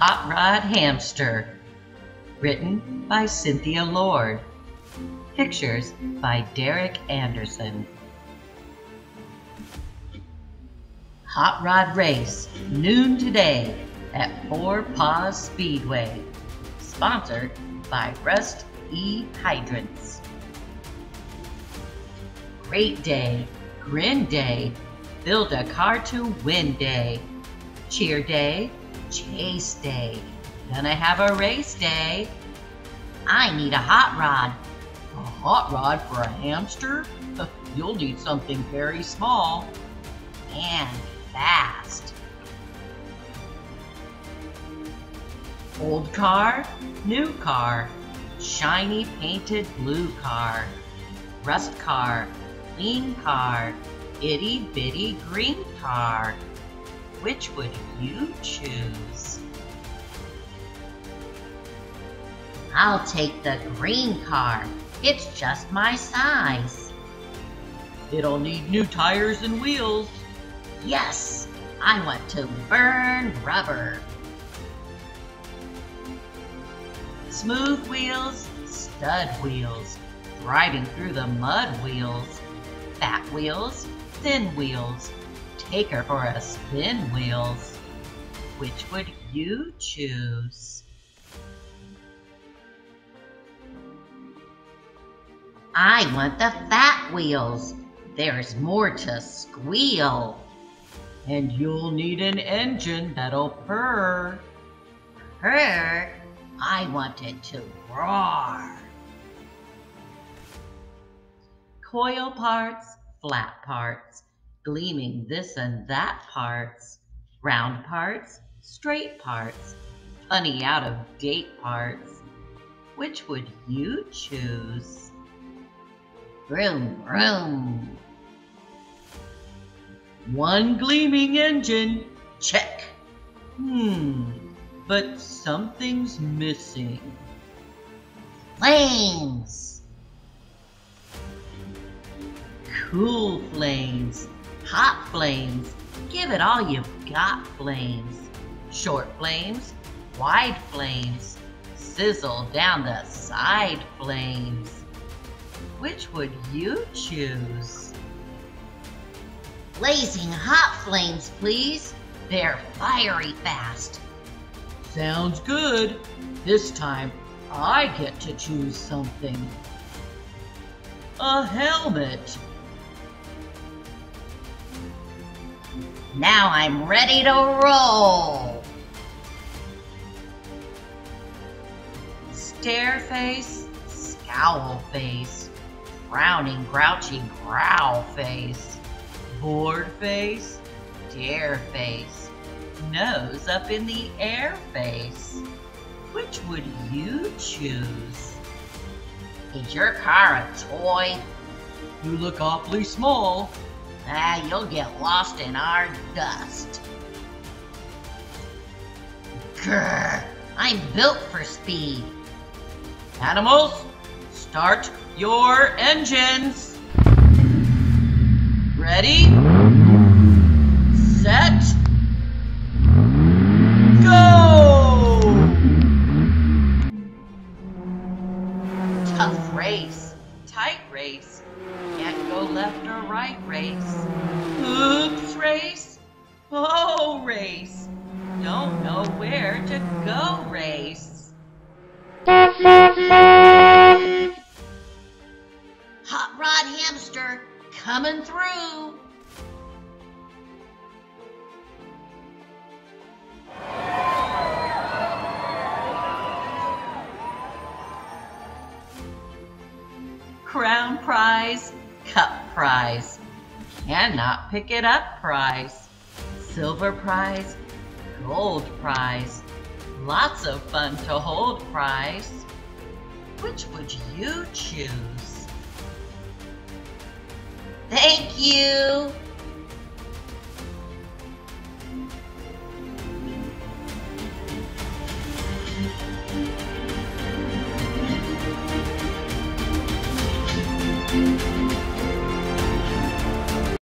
Hot Rod Hamster. Written by Cynthia Lord. Pictures by Derek Anderson. Hot Rod Race, noon today at Four Paws Speedway. Sponsored by Rust E Hydrants. Great day, grin day, build a car to win day. Cheer day, chase day, gonna have a race day. I need a hot rod. A hot rod for a hamster? You'll need something very small and fast. Old car, new car, shiny painted blue car, rust car, clean car, itty bitty green car. Which would you choose? I'll take the green car. It's just my size. It'll need new tires and wheels. Yes, I want to burn rubber. Smooth wheels, stud wheels, driving through the mud wheels, fat wheels, thin wheels, take her for a spin wheels. Which would you choose? I want the fat wheels. There's more to squeal. And you'll need an engine that'll purr. Purr? I want it to roar. Coil parts, flat parts, gleaming this and that parts, round parts, straight parts, funny out of date parts. Which would you choose? Vroom, vroom. One gleaming engine, check. Hmm, but something's missing. Flames! Cool flames, hot flames, give it all you've got flames. Short flames, wide flames, sizzle down the side flames. Which would you choose? Blazing hot flames, please. They're fiery fast. Sounds good. This time I get to choose something. A helmet. Now I'm ready to roll. Stare face, scowl face, frowning, grouchy growl face, bored face, dare face, nose up in the air face. Which would you choose? Is your car a toy? You look awfully small. Ah, you'll get lost in our dust. Grr, I'm built for speed. Animals, start your engines. Ready? Set. Go! Tough race. Tight race. Left or right race. Oops race. Oh race. Don't know where to go race. Hot Rod Hamster coming through. Crown prize, cup prize, cannot pick it up prize, silver prize, gold prize, lots of fun to hold prize. Which would you choose? Thank you.